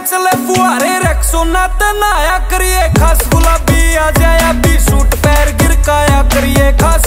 पिछले फुहारे सो ना तनाया करिए खास गुलाबी आ जाया भी सूट पैर गिरकाया करिए खास